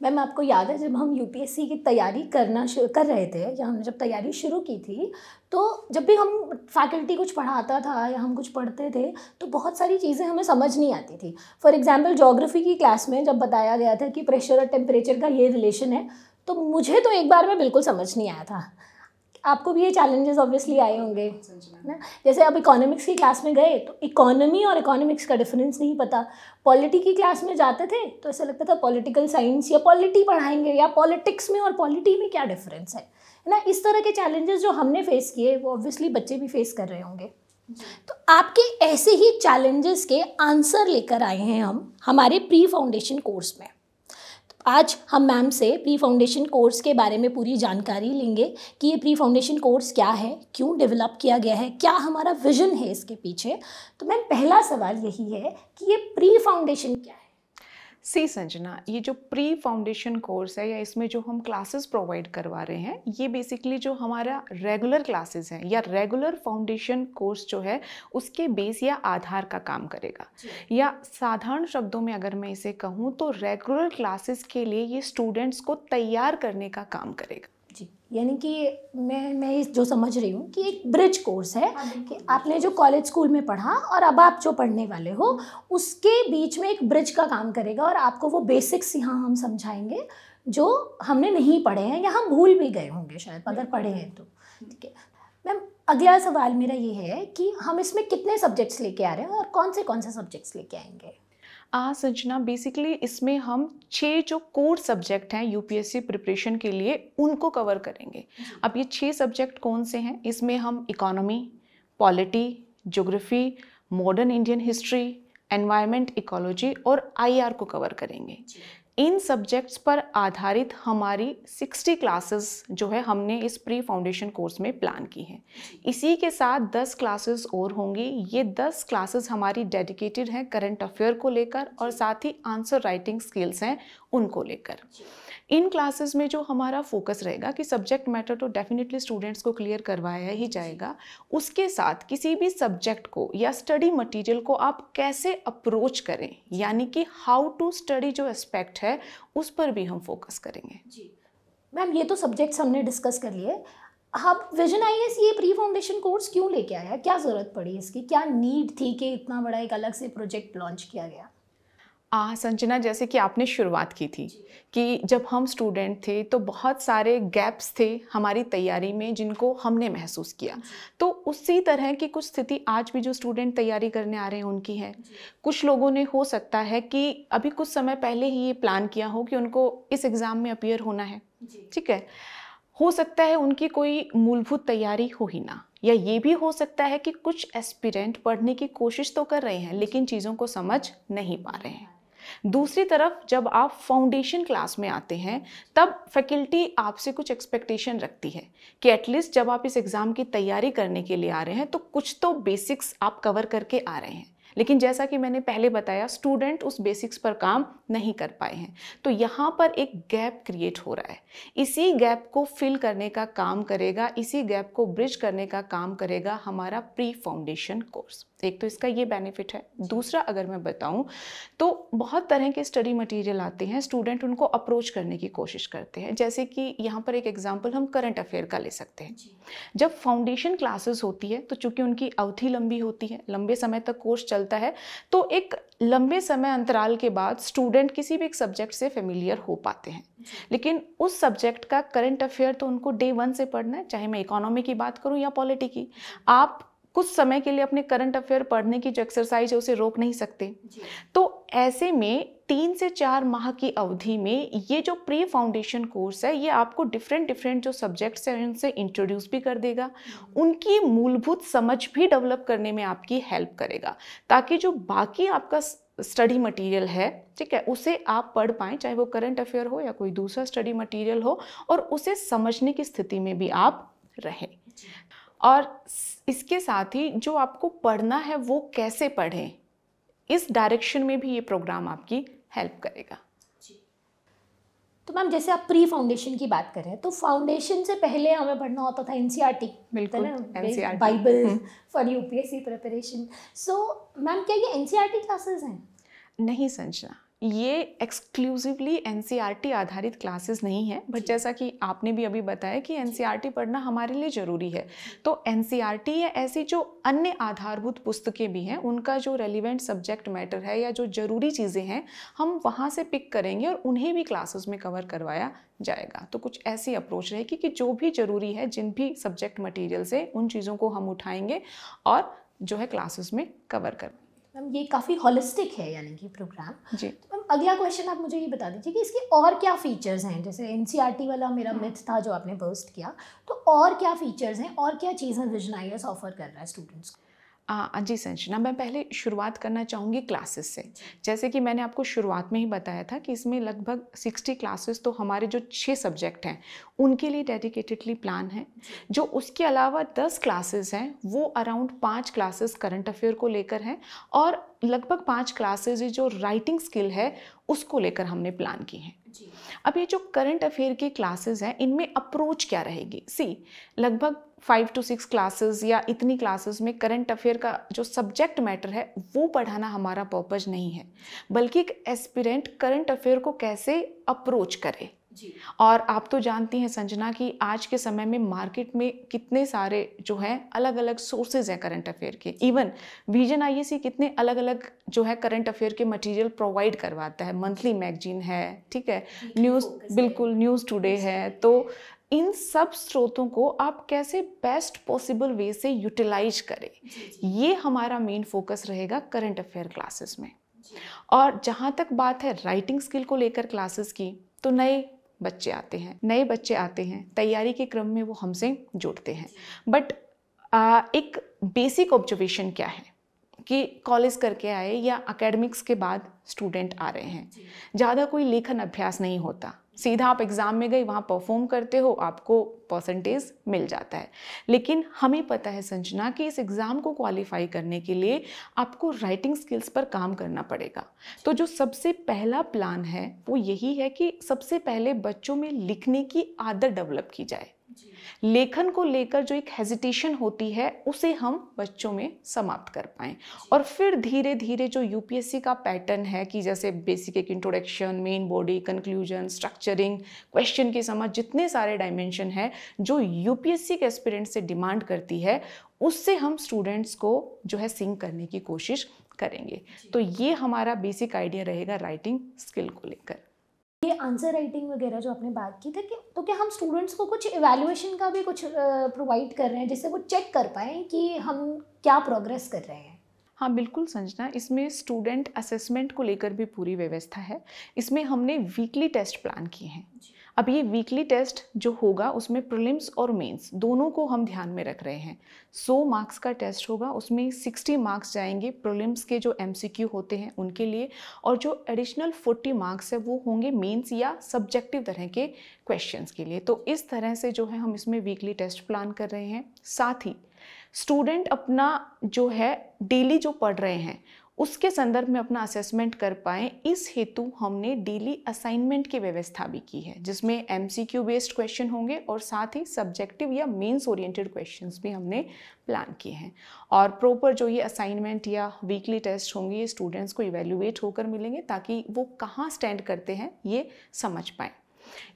Ma'am, आपको याद है जब हम यूपीएससी की तैयारी करना शुरू कर रहे थे, या हमने जब तैयारी शुरू की थी तो जब भी हम फैकल्टी कुछ पढ़ाता था या हम कुछ पढ़ते थे तो बहुत सारी चीज़ें हमें समझ नहीं आती थी। फॉर एग्जांपल जोग्राफी की क्लास में जब बताया गया था कि प्रेशर और टेम्परेचर का ये रिलेशन है तो मुझे तो एक बार में बिल्कुल समझ नहीं आया था। आपको भी ये चैलेंजेस ऑब्वियसली आए होंगे ना? जैसे आप इकोनॉमिक्स की क्लास में गए तो इकोनॉमी और इकोनॉमिक्स का डिफरेंस नहीं पता। पॉलिटी की क्लास में जाते थे तो ऐसा लगता था पॉलिटिकल साइंस या पॉलिटी पढ़ाएँगे या पॉलिटिक्स में और पॉलिटी में क्या डिफरेंस है? ना इस तरह के चैलेंजेस जो हमने फेस किए वो ऑब्वियसली बच्चे भी फेस कर रहे होंगे। तो आपके ऐसे ही चैलेंजेस के आंसर लेकर आए हैं हम हमारे प्री फाउंडेशन कोर्स में। आज हम मैम से प्री फाउंडेशन कोर्स के बारे में पूरी जानकारी लेंगे कि ये प्री फाउंडेशन कोर्स क्या है, क्यों डेवलप किया गया है, क्या हमारा विजन है इसके पीछे। तो मैम, पहला सवाल यही है कि ये प्री फाउंडेशन क्या है? सी संजना ये जो प्री फाउंडेशन कोर्स है या इसमें जो हम क्लासेस प्रोवाइड करवा रहे हैं ये बेसिकली जो हमारा रेगुलर क्लासेस हैं या रेगुलर फाउंडेशन कोर्स जो है उसके बेस या आधार का काम करेगा। या साधारण शब्दों में अगर मैं इसे कहूँ तो रेगुलर क्लासेस के लिए ये स्टूडेंट्स को तैयार करने का काम करेगा। यानी कि मैं मैं जो समझ रही हूँ कि एक ब्रिज कोर्स है हाँ, कि आपने जो कॉलेज स्कूल में पढ़ा और अब आप जो पढ़ने वाले हो उसके बीच में एक ब्रिज का काम करेगा और आपको वो बेसिक्स यहाँ हम समझाएँगे जो हमने नहीं पढ़े हैं या हम भूल भी गए होंगे शायद अगर पढ़े हैं तो। ठीक है। मैम अगला सवाल मेरा ये है कि हम इसमें कितने सब्जेक्ट्स लेके आ रहे हैं और कौन से कौन से सब्जेक्ट्स लेके आएँगे? आ संजना बेसिकली इसमें हम छः जो कोर सब्जेक्ट हैं यूपीएससी प्रिपरेशन के लिए उनको कवर करेंगे। अब ये छः सब्जेक्ट कौन से हैं? इसमें हम economy polity geography modern Indian history environment ecology और आईआर को कवर करेंगे। इन सब्जेक्ट्स पर आधारित हमारी 60 क्लासेस जो है हमने इस प्री फाउंडेशन कोर्स में प्लान की हैं। इसी के साथ 10 क्लासेस और होंगी। ये 10 क्लासेस हमारी डेडिकेटेड हैं करंट अफेयर को लेकर और साथ ही आंसर राइटिंग स्किल्स हैं उनको लेकर। इन क्लासेस में जो हमारा फोकस रहेगा कि सब्जेक्ट मैटर तो डेफिनेटली स्टूडेंट्स को क्लियर करवाया ही जाएगा उसके साथ किसी भी सब्जेक्ट को या स्टडी मटेरियल को आप कैसे अप्रोच करें? यानी कि हाउ टू स्टडी जो एस्पेक्ट है उस पर भी हम फोकस करेंगे। जी। मैम ये तो सब्जेक्ट्स हमने डिस्कस कर लिए। अब विजन आई एस ये प्री फाउंडेशन कोर्स क्यों लेके आया? क्या ज़रूरत पड़ी इसकी? क्या नीड थी कि इतना बड़ा एक अलग से प्रोजेक्ट लॉन्च किया गया? आ संजना जैसे कि आपने शुरुआत की थी कि जब हम स्टूडेंट थे तो बहुत सारे गैप्स थे हमारी तैयारी में जिनको हमने महसूस किया। तो उसी तरह की कुछ स्थिति आज भी जो स्टूडेंट तैयारी करने आ रहे हैं उनकी है। कुछ लोगों ने हो सकता है कि अभी कुछ समय पहले ही ये प्लान किया हो कि उनको इस एग्ज़ाम में अपियर होना है। ठीक है? हो सकता है उनकी कोई मूलभूत तैयारी हो ही ना या ये भी हो सकता है कि कुछ एस्पिरेंट पढ़ने की कोशिश तो कर रहे हैं लेकिन चीज़ों को समझ नहीं पा रहे हैं। दूसरी तरफ़, जब आप फाउंडेशन क्लास में आते हैं, तब फैकल्टी आपसे कुछ एक्सपेक्टेशन रखती है कि एटलीस्ट जब आप इस एग्ज़ाम की तैयारी करने के लिए आ रहे हैं तो कुछ तो बेसिक्स आप कवर करके आ रहे हैं। लेकिन जैसा कि मैंने पहले बताया स्टूडेंट उस बेसिक्स पर काम नहीं कर पाए हैं। तो यहाँ पर एक गैप क्रिएट हो रहा है। इसी गैप को फिल करने का काम करेगा, इसी गैप को ब्रिज करने का काम करेगा हमारा प्री फाउंडेशन कोर्स एक तो इसका ये बेनिफिट है। दूसरा अगर मैं बताऊँ तो बहुत तरह के स्टडी मटेरियल आते हैं स्टूडेंट उनको अप्रोच करने की कोशिश करते हैं। जैसे कि यहाँ पर एक एग्जांपल हम करंट अफेयर का ले सकते हैं। जब फाउंडेशन क्लासेस होती है तो चूँकि उनकी अवधि लंबी होती है लंबे समय तक कोर्स चलता है तो एक लंबे समय अंतराल के बाद स्टूडेंट किसी भी एक सब्जेक्ट से फेमिलियर हो पाते हैं। लेकिन उस सब्जेक्ट का करंट अफेयर तो उनको डे वन से पढ़ना है चाहे मैं इकोनॉमी की बात करूँ या पॉलिटी की। आप कुछ समय के लिए अपने करंट अफेयर पढ़ने की जो एक्सरसाइज है उसे रोक नहीं सकते। तो ऐसे में तीन से चार माह की अवधि में ये जो प्री फाउंडेशन कोर्स है ये आपको डिफरेंट डिफरेंट जो सब्जेक्ट्स हैं उनसे इंट्रोड्यूस भी कर देगा। उनकी मूलभूत समझ भी डेवलप करने में आपकी हेल्प करेगा। ताकि जो बाकी आपका स्टडी मटेरियल है ठीक है उसे आप पढ़ पाएँ चाहे वो करंट अफेयर हो या कोई दूसरा स्टडी मटेरियल हो और उसे समझने की स्थिति में भी आप रहें। और इसके साथ ही जो आपको पढ़ना है वो कैसे पढ़ें इस डायरेक्शन में भी ये प्रोग्राम आपकी हेल्प करेगा। तो मैम जैसे आप प्री फाउंडेशन की बात करें तो फाउंडेशन से पहले हमें पढ़ना होता था एनसीईआरटी बिल्कुल bible for UPSC preparation so ma'am क्या ये एनसीईआरटी क्लासेस हैं? नहीं संजना। ये एक्सक्लूसिवली एन आधारित क्लासेस नहीं है बट जैसा कि आपने भी अभी बताया कि एन पढ़ना हमारे लिए ज़रूरी है। तो एन या ऐसी जो अन्य आधारभूत पुस्तकें भी हैं उनका जो रेलिवेंट सब्जेक्ट मैटर है या जो ज़रूरी चीज़ें हैं हम वहाँ से पिक करेंगे और उन्हें भी क्लासेस में कवर करवाया जाएगा। तो कुछ ऐसी अप्रोच रहेगी कि जो भी ज़रूरी है जिन भी सब्जेक्ट मटीरियल से उन चीज़ों को हम उठाएँगे और जो है क्लासेस में कवर कर मैम ये काफ़ी होलिस्टिक है यानी कि प्रोग्राम जी। तो मैम अगला क्वेश्चन आप मुझे ये बता दीजिए कि इसके और क्या फीचर्स हैं? जैसे एन वाला मेरा मिथ हाँ। था जो आपने बर्स्ट किया तो और क्या फीचर्स हैं और क्या चीज़ें विजन ऑफ़र कर रहा है स्टूडेंट्स को? जी संजना मैं पहले शुरुआत करना चाहूँगी क्लासेस से। जैसे कि मैंने आपको शुरुआत में ही बताया था कि इसमें लगभग सिक्सटी क्लासेस तो हमारे जो छः सब्जेक्ट हैं उनके लिए डेडिकेटेडली प्लान है। जो। उसके अलावा दस क्लासेस हैं वो अराउंड पाँच क्लासेस करंट अफेयर को लेकर हैं और लगभग पाँच क्लासेज जो राइटिंग स्किल है उसको लेकर हमने प्लान की हैं। अब ये जो करंट अफेयर की क्लासेस हैं इनमें अप्रोच क्या रहेगी? सी लगभग फाइव टू सिक्स क्लासेस या इतनी क्लासेस में करंट अफेयर का जो सब्जेक्ट मैटर है वो पढ़ाना हमारा पर्पज नहीं है। बल्कि एक एस्पिरेंट करंट अफेयर को कैसे अप्रोच करे? और आप तो जानती हैं संजना कि आज के समय में मार्केट में कितने सारे जो हैं अलग अलग सोर्सेज हैं करंट अफेयर के। इवन विजन आईएसी कितने अलग अलग जो है करंट अफेयर के मटेरियल प्रोवाइड करवाता है। मंथली मैगजीन है ठीक है? न्यूज़ बिल्कुल न्यूज़ टुडे है। तो इन सब स्रोतों को आप कैसे बेस्ट पॉसिबल वे से यूटिलाइज करें? ये हमारा मेन फोकस रहेगा करंट अफेयर क्लासेस में। और जहाँ तक बात है राइटिंग स्किल को लेकर क्लासेस की तो नए बच्चे आते हैं नए बच्चे आते हैं तैयारी के क्रम में वो हमसे जुड़ते हैं। बट एक बेसिक ऑब्जर्वेशन क्या है? कि कॉलेज करके आए या अकेडमिक्स के बाद स्टूडेंट आ रहे हैं। ज़्यादा कोई लेखन अभ्यास नहीं होता। सीधा आप एग्ज़ाम में गए, वहाँ परफॉर्म करते हो, आपको परसेंटेज मिल जाता है। लेकिन हमें पता है संजना कि इस एग्ज़ाम को क्वालिफाई करने के लिए आपको राइटिंग स्किल्स पर काम करना पड़ेगा। तो जो सबसे पहला प्लान है, वो यही है कि सबसे पहले बच्चों में लिखने की आदत डेवलप की जाए। लेखन को लेकर जो एक हेजिटेशन होती है उसे हम बच्चों में समाप्त कर पाएँ। और फिर धीरे धीरे जो यूपीएससी का पैटर्न है कि जैसे बेसिक एक introduction main body conclusion structuring question की समझ जितने सारे डायमेंशन हैं जो यूपीएससी के एस्पिरेंट से डिमांड करती है उससे हम स्टूडेंट्स को जो है सिंक करने की कोशिश करेंगे। तो ये हमारा बेसिक आइडिया रहेगा राइटिंग स्किल को लेकर। ये आंसर राइटिंग वगैरह जो आपने बात की थी कि तो क्या हम स्टूडेंट्स को कुछ इवेल्युएशन का भी कुछ प्रोवाइड कर रहे हैं जिससे वो चेक कर पाए कि हम क्या प्रोग्रेस कर रहे हैं? हाँ बिल्कुल संजना। इसमें स्टूडेंट असेसमेंट को लेकर भी पूरी व्यवस्था है। इसमें हमने वीकली टेस्ट प्लान किए हैं। अब ये वीकली टेस्ट जो होगा, उसमें प्रिलिम्स और मेंस दोनों को हम ध्यान में रख रहे हैं। 100 मार्क्स का टेस्ट होगा, उसमें 60 मार्क्स जाएँगे प्रिलिम्स के जो एमसीक्यू होते हैं उनके लिए और जो एडिशनल 40 मार्क्स है, वो होंगे मेंस या सब्जेक्टिव तरह के क्वेश्चंस के लिए। तो इस तरह से जो है, हम इसमें वीकली टेस्ट प्लान कर रहे हैं। साथ ही स्टूडेंट अपना जो है डेली जो पढ़ रहे हैं उसके संदर्भ में अपना असेसमेंट कर पाएँ। इस हेतु हमने डेली असाइनमेंट की व्यवस्था भी की है, जिसमें एमसीक्यू बेस्ड क्वेश्चन होंगे और साथ ही सब्जेक्टिव या मेंस ओरिएंटेड क्वेश्चंस भी हमने प्लान किए हैं। और प्रॉपर जो ये असाइनमेंट या वीकली टेस्ट होंगे, ये स्टूडेंट्स को इवेल्युएट होकर मिलेंगे ताकि वो कहाँ स्टैंड करते हैं, ये समझ पाएँ।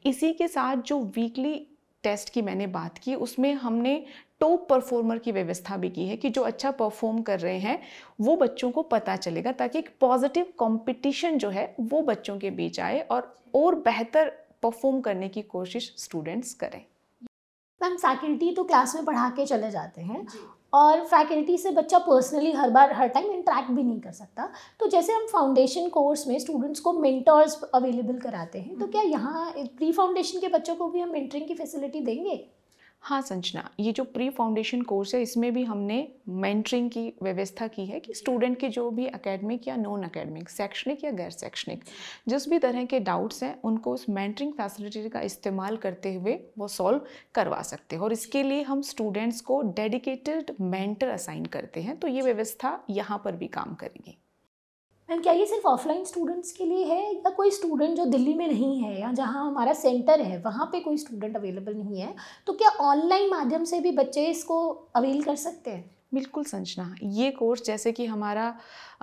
इसी के साथ जो वीकली टेस्ट की मैंने बात की, उसमें हमने टॉप परफॉर्मर की व्यवस्था भी की है कि जो अच्छा परफॉर्म कर रहे हैं वो बच्चों को पता चलेगा ताकि एक पॉजिटिव कंपटीशन जो है वो बच्चों के बीच आए और और बेहतर परफॉर्म करने की कोशिश स्टूडेंट्स करें। मैम फैकल्टी तो क्लास में पढ़ा के चले जाते हैं और फैकल्टी से बच्चा पर्सनली हर बार हर टाइम इंट्रैक्ट भी नहीं कर सकता। तो जैसे हम फाउंडेशन कोर्स में स्टूडेंट्स को मेंटर्स अवेलेबल कराते हैं तो हम्म। क्या यहाँ प्री फाउंडेशन के बच्चों को भी हम मेंटरिंग की फैसिलिटी देंगे? हाँ संजना, ये जो प्री फाउंडेशन कोर्स है, इसमें भी हमने मेंटरिंग की व्यवस्था की है कि स्टूडेंट के जो भी एकेडमिक या नॉन एकेडमिक शैक्षणिक या गैर शैक्षणिक, जिस भी तरह के डाउट्स हैं, उनको उस मेंटरिंग फैसिलिटी का इस्तेमाल करते हुए वो सॉल्व करवा सकते हैं। और इसके लिए हम स्टूडेंट्स को डेडिकेटेड मेंटर असाइन करते हैं तो ये व्यवस्था यहाँ पर भी काम करेगी। मैम क्या ये सिर्फ़ ऑफलाइन स्टूडेंट्स के लिए है या कोई स्टूडेंट जो दिल्ली में नहीं है या जहाँ हमारा सेंटर है वहाँ पे कोई स्टूडेंट अवेलेबल नहीं है? तो क्या ऑनलाइन माध्यम से भी बच्चे इसको अवेल कर सकते हैं? बिल्कुल संजना ये कोर्स जैसे कि हमारा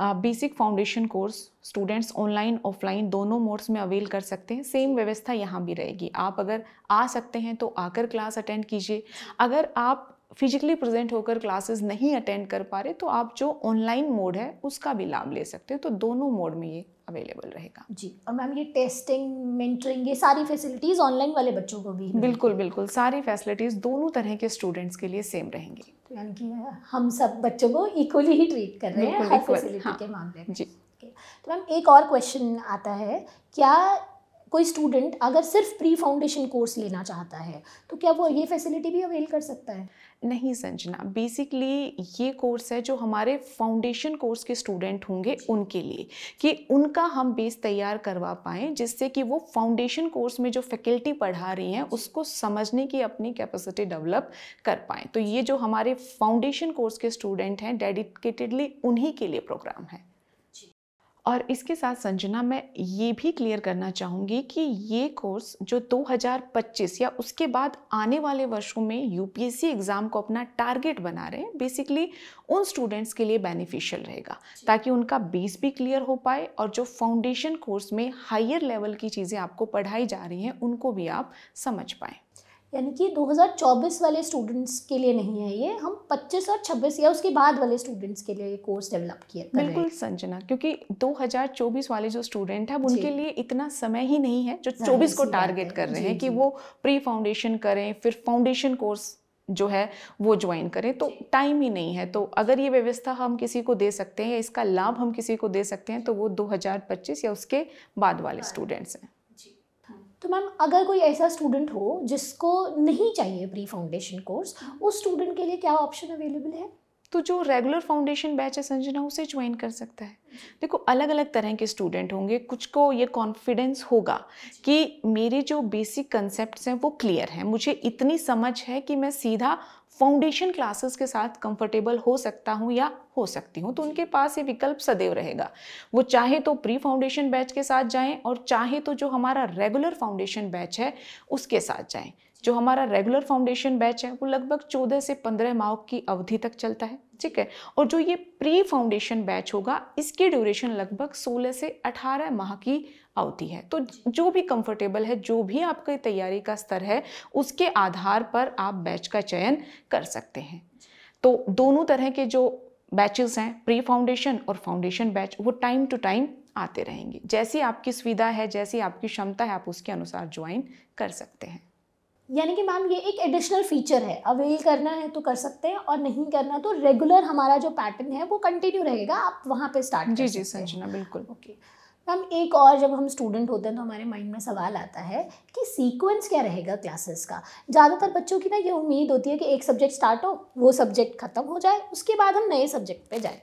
basic foundation course students online offline दोनों मोड्स में अवेल कर सकते हैं। सेम व्यवस्था यहाँ भी रहेगी। आप अगर आ सकते हैं तो आकर क्लास अटेंड कीजिए। अगर आप फिजिकली प्रेजेंट होकर क्लासेस नहीं अटेंड कर पा रहे तो आप जो ऑनलाइन मोड है उसका भी लाभ ले सकते हैं। तो दोनों मोड में ये अवेलेबल रहेगा। जी और मैम ये टेस्टिंग मेंटरिंग ये सारी फैसिलिटीज़ ऑनलाइन वाले बच्चों को भी बिल्कुल बिल्कुल। सारी फैसिलिटीज़ दोनों तरह के स्टूडेंट्स के लिए सेम रहेंगी। तो यानी कि हम सब बच्चों को इक्वली ही ट्रीट कर रहे हैं हर फैसिलिटी हाँ, के मामले में। जी। तो मैम एक और क्वेश्चन आता है क्या कोई स्टूडेंट अगर सिर्फ़ प्री फाउंडेशन कोर्स लेना चाहता है तो क्या वो ये फैसिलिटी भी अवेल कर सकता है? नहीं संजना बेसिकली ये कोर्स है जो हमारे फाउंडेशन कोर्स के स्टूडेंट होंगे उनके लिए कि उनका हम बेस तैयार करवा पाएँ जिससे कि वो फाउंडेशन कोर्स में जो फैकल्टी पढ़ा रही हैं उसको समझने की अपनी कैपेसिटी डेवलप कर पाएँ। तो ये जो हमारे फाउंडेशन कोर्स के स्टूडेंट हैं डेडिकेटेडली उन्हीं के लिए प्रोग्राम है। और इसके साथ संजना मैं ये भी क्लियर करना चाहूँगी कि ये कोर्स जो 2025 या उसके बाद आने वाले वर्षों में यूपीएससी एग्ज़ाम को अपना टारगेट बना रहे हैं बेसिकली उन स्टूडेंट्स के लिए बेनिफिशियल रहेगा ताकि उनका बेस भी क्लियर हो पाए और जो फाउंडेशन कोर्स में हायर लेवल की चीज़ें आपको पढ़ाई जा रही हैं उनको भी आप समझ पाएँ। यानी कि 2024 वाले स्टूडेंट्स के लिए नहीं है ये हम 25 और 26 या उसके बाद वाले स्टूडेंट्स के लिए ये कोर्स डेवलप किया बिल्कुल संजना क्योंकि 2024 वाले जो स्टूडेंट है उनके लिए इतना समय ही नहीं है जो 24 को टारगेट कर रहे हैं कि वो प्री फाउंडेशन करें फिर फाउंडेशन कोर्स जो है वो ज्वाइन करें तो टाइम ही नहीं है। तो अगर ये व्यवस्था हम किसी को दे सकते हैं या इसका लाभ हम किसी को दे सकते हैं तो वो 2025 या उसके बाद वाले स्टूडेंट्स हैं। तो मैम अगर कोई ऐसा स्टूडेंट हो जिसको नहीं चाहिए प्री फाउंडेशन कोर्स उस स्टूडेंट के लिए क्या ऑप्शन अवेलेबल है? तो जो रेगुलर फाउंडेशन बैच है संजना उसे ज्वाइन कर सकता है। देखो अलग अलग तरह के स्टूडेंट होंगे कुछ को ये कॉन्फिडेंस होगा कि मेरे जो बेसिक कंसेप्ट हैं वो क्लियर हैं। मुझे इतनी समझ है कि मैं सीधा फाउंडेशन क्लासेस के साथ कंफर्टेबल हो सकता हूँ या हो सकती हूँ। तो उनके पास ये विकल्प सदैव रहेगा। वो चाहे तो प्री फाउंडेशन बैच के साथ जाएँ और चाहे तो जो हमारा रेगुलर फाउंडेशन बैच है उसके साथ जाएँ। जो हमारा रेगुलर फाउंडेशन बैच है वो लगभग चौदह से पंद्रह माह की अवधि तक चलता है। ठीक है? और जो ये प्री फाउंडेशन बैच होगा इसकी ड्यूरेशन लगभग सोलह से अठारह माह की अवधि है। तो जो। भी कंफर्टेबल है जो भी आपकी तैयारी का स्तर है उसके आधार पर आप बैच का चयन कर सकते हैं। तो दोनों तरह के जो बैचेस हैं प्री फाउंडेशन और फाउंडेशन बैच वो टाइम टू टाइम आते रहेंगे। जैसी आपकी सुविधा है जैसी आपकी क्षमता है आप उसके अनुसार ज्वाइन कर सकते हैं। यानी कि मैम ये एक एडिशनल फीचर है। अवेल करना है तो कर सकते हैं और नहीं करना तो रेगुलर हमारा जो पैटर्न है वो कंटिन्यू रहेगा। आप वहाँ पे स्टार्ट जी जी संजना बिल्कुल। ओके मैम एक और जब हम स्टूडेंट होते हैं तो हमारे माइंड में सवाल आता है कि सीक्वेंस क्या रहेगा क्लासेस का? ज़्यादातर बच्चों की ना ये उम्मीद होती है कि एक सब्जेक्ट स्टार्ट हो वो सब्जेक्ट ख़त्म हो जाए उसके बाद हम नए सब्जेक्ट पे जाए।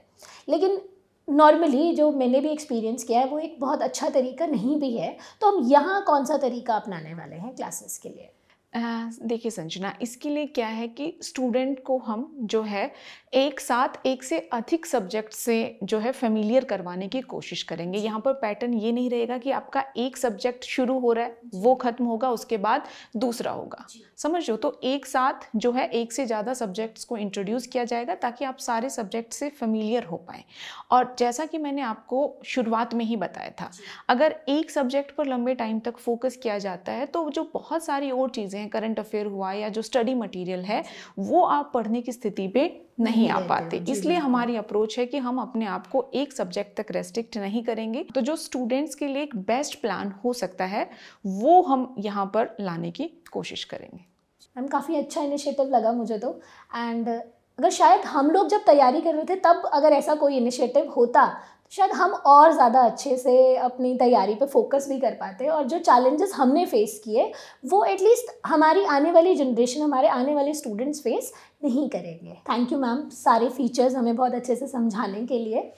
लेकिन नॉर्मली जो मैंने भी एक्सपीरियंस किया है वो एक बहुत अच्छा तरीका नहीं भी है। तो हम यहाँ कौन सा तरीका अपनाने वाले हैं क्लासेस के लिए? देखिए संजना इसके लिए क्या है कि स्टूडेंट को हम जो है एक साथ एक से अधिक सब्जेक्ट से जो है फेमिलियर करवाने की कोशिश करेंगे। यहाँ पर पैटर्न ये नहीं रहेगा कि आपका एक सब्जेक्ट शुरू हो रहा है वो ख़त्म होगा उसके बाद दूसरा होगा। समझ लो तो एक साथ जो है एक से ज़्यादा सब्जेक्ट्स को इंट्रोड्यूस किया जाएगा ताकि आप सारे सब्जेक्ट से फेमिलियर हो पाएँ। और जैसा कि मैंने आपको शुरुआत में ही बताया था अगर एक सब्जेक्ट पर लंबे टाइम तक फोकस किया जाता है तो जो बहुत सारी और चीज़ें करंट अफेयर हुआ या जो स्टडी मटीरियल है वो आप पढ़ने की स्थिति पे नहीं आ पाते। इसलिए हमारी अप्रोच है कि हम अपने आप को एक सब्जेक्ट तक रेस्ट्रिक्ट नहीं करेंगे। तो जो स्टूडेंट्स के लिए एक बेस्ट प्लान हो सकता है वो हम यहाँ पर लाने की कोशिश करेंगे। मैम काफ़ी अच्छा इनिशिएटिव लगा मुझे तो। एंड अगर शायद हम लोग जब तैयारी कर रहे थे तब अगर ऐसा कोई इनिशिएटिव होता शायद हम और ज़्यादा अच्छे से अपनी तैयारी पे फोकस भी कर पाते और जो चैलेंजेस हमने फेस किए, वो एटलीस्ट हमारी आने वाली जनरेशन हमारे आने वाले स्टूडेंट्स फेस नहीं करेंगे। थैंक यू मैम सारे फीचर्स हमें बहुत अच्छे से समझाने के लिए।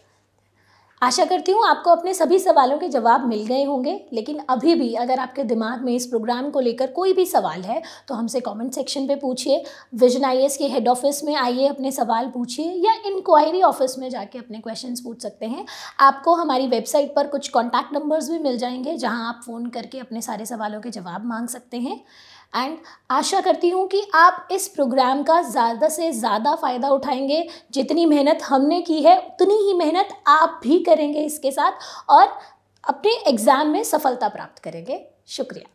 आशा करती हूँ आपको अपने सभी सवालों के जवाब मिल गए होंगे, लेकिन अभी भी अगर आपके दिमाग में इस प्रोग्राम को लेकर कोई भी सवाल है तो हमसे कमेंट सेक्शन पे पूछिए। विजन आई के हेड ऑफ़िस में आइए, अपने सवाल पूछिए, या इंक्वायरी ऑफ़िस में जाके अपने क्वेश्चंस पूछ सकते हैं। आपको हमारी वेबसाइट पर कुछ कॉन्टैक्ट नंबर्स भी मिल जाएँगे, जहाँ आप फ़ोन करके अपने सारे सवालों के जवाब मांग सकते हैं। एंड आशा करती हूँ कि आप इस प्रोग्राम का ज़्यादा से ज़्यादा फ़ायदा उठाएँगे। जितनी मेहनत हमने की है, उतनी ही मेहनत आप भी करेंगे इसके साथ और अपने एग्ज़ाम में सफलता प्राप्त करेंगे। शुक्रिया।